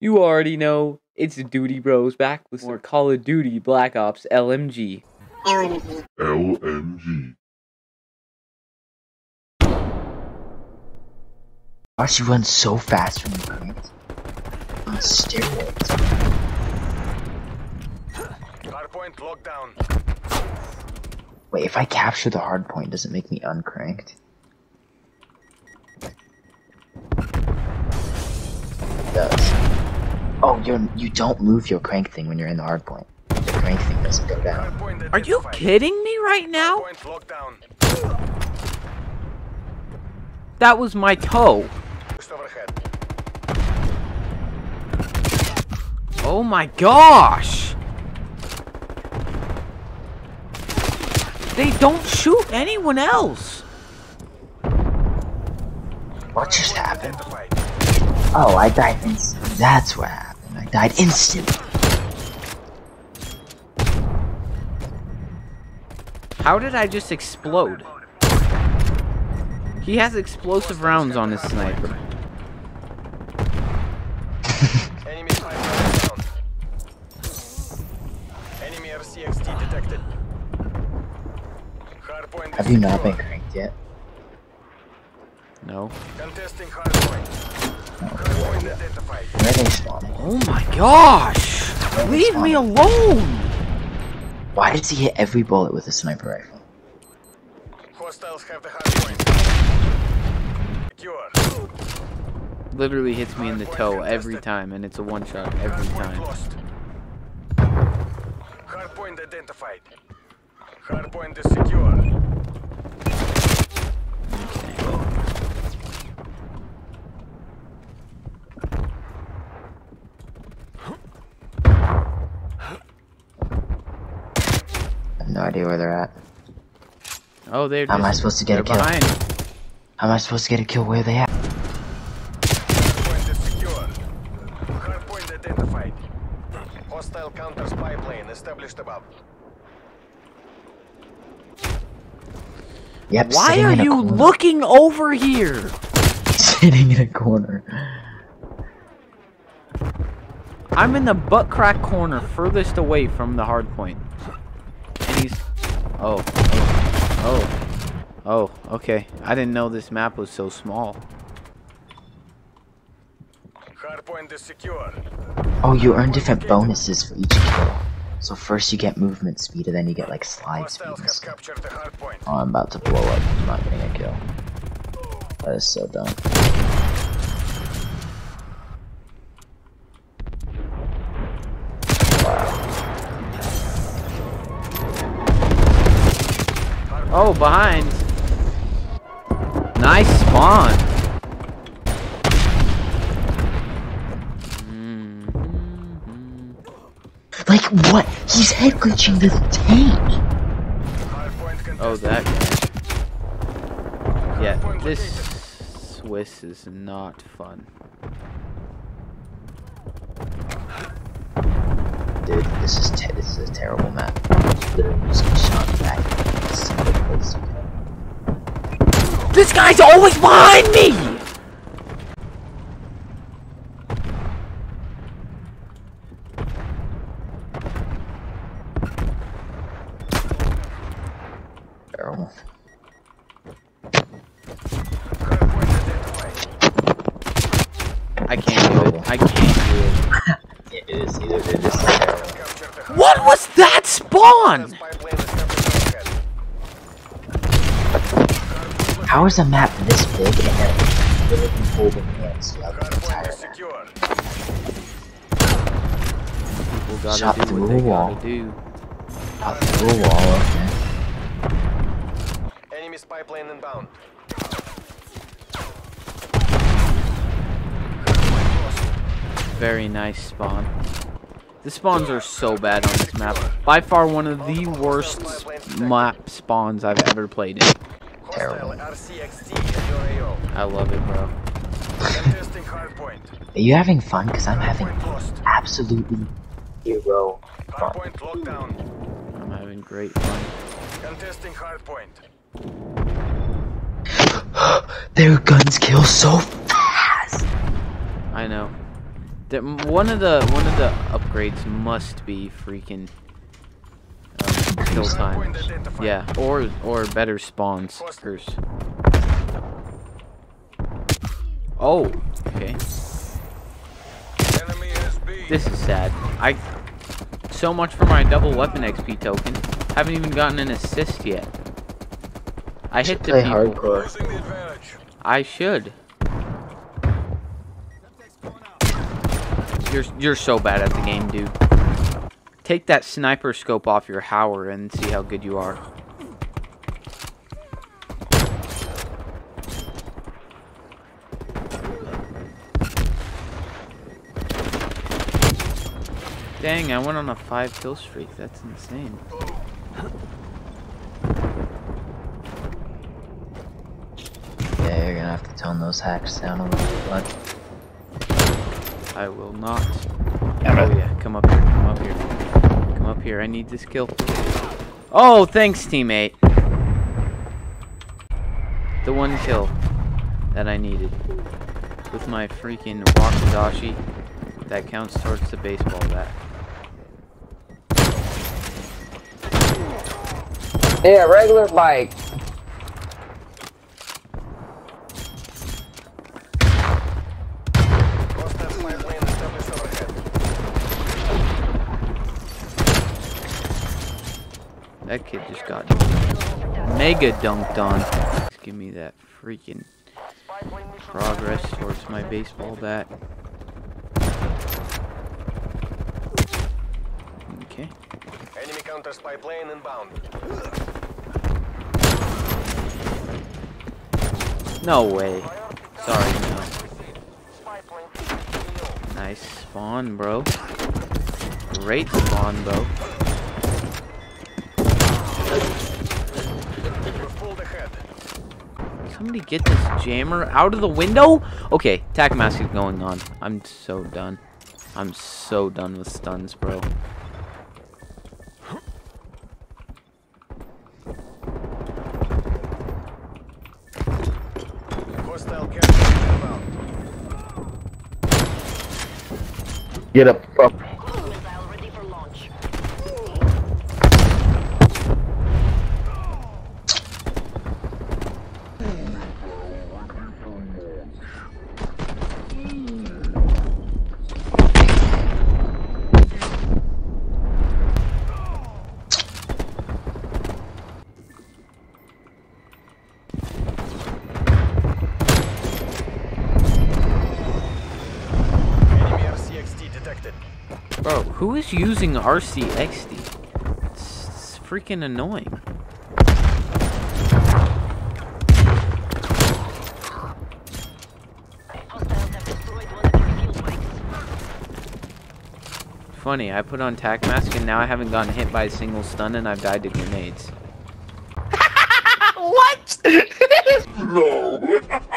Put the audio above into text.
You already know, it's Duty Bros back with more Call of Duty Black Ops LMG. LMG. LMG. Watch you run so fast from the cranked. On steroids. Hardpoint locked down. Wait, if I capture the hard point, does it make me uncranked? You're you don't move your crank thing when you're in the hard point. The crank thing doesn't go down. Are you kidding me right now? Hardpoint locked down. That was my toe. Oh my gosh! They don't shoot anyone else! What just happened? Oh, I died instantly. That's what happened. I died instantly. How did I just explode? He has explosive rounds on his sniper. Enemy spy down. Detected. Have you not been secure. cranked yet? No. Contesting hardpoint. Hardpoint identified. Where are they spawning? Oh my gosh! Leave me alone! Why does he hit every bullet with a sniper rifle? Hostiles have the hardpoint. Secure. Literally hits me in the toe every time, and it's a one shot every time. Hardpoint identified. Hardpoint is secure. I have no idea where they're at. Oh, they're How am I supposed to get a they're kill? behind. How am I supposed to get a kill where they at? Hardpoint is identified. Hostile counter spy plane established above. Yep, Why are you corner. looking over here? sitting in a corner? I'm in the butt crack corner furthest away from the hard point. And he's Oh. Oh. Oh. Oh, okay. I didn't know this map was so small. Hardpoint is secure. Oh, you earn different bonuses for each kill. So first you get movement speed, and then you get like slide speed and stuff. captured the hardpoint. Oh, I'm about to blow up. I'm not getting a kill. That is so dumb. Oh, behind. Nice spawn. Mhm. Like what? He's head glitching the tank. Oh, that guy. Yeah, this. Swiss is not fun. Dude, this is te- this is a terrible map. Literally just shot back. Single place. This guy's always behind me! I can't do it. I can't do. It is either it is terrible. Captured the What was that spawn? Spy plane established overhead. How is a map this big and then literally holding hands throughout the entire map? secure. People gotta Shot do through what a they wall. gotta do. Out through a wall, okay. Enemy spy plane inbound. Very nice spawn. The spawns are so bad on this map. By far one of the worst map spawns I've ever played in. Terrible. Hostile RCXD at your AO. I love it, bro. Are you having fun? Because I'm having absolutely zero fun. I'm having great fun. Contesting hardpoint. Their guns kill so fast! I know. The, one of the one of the upgrades must be freaking um, kill time. Yeah, or or better spawns. Curse. Oh, okay. Enemy has B. This is sad. I so much for my double weapon XP token. Haven't even gotten an assist yet. I hit the people. hardcore. Losing the advantage. I should. You're you're so bad at the game, dude. Take that sniper scope off your Hauer and see how good you are. Dang, I went on a five kill streak. That's insane. Yeah, you're gonna have to tone those hacks down a little bit. I will not. Oh yeah, come up here, come up here. Come up here, I need this kill. Oh, thanks teammate. The one kill that I needed. With my freaking Wakizashi. That counts towards the baseball bat. Yeah, regular bike. Hostile spy plane established overhead. That kid just got mega dunked on. Just give me that freaking progress towards my baseball bat. Okay. Enemy counter spy plane inbound. No way. Sorry, no. Nice spawn, bro. Great spawn, bro. Somebody get this jammer out of the window? Okay, tac mask is going on. I'm so done. I'm so done with stuns, bro. Hostile capture inbound. Get up. up. Missile ready for launch. Enemy RCXD detected. Bro, who is using RCXD? It's, it's freaking annoying. Hostiles have destroyed one of your fuel bikes. Funny, I put on tac mask and now I haven't gotten hit by a single stun and I've died to grenades. What? no.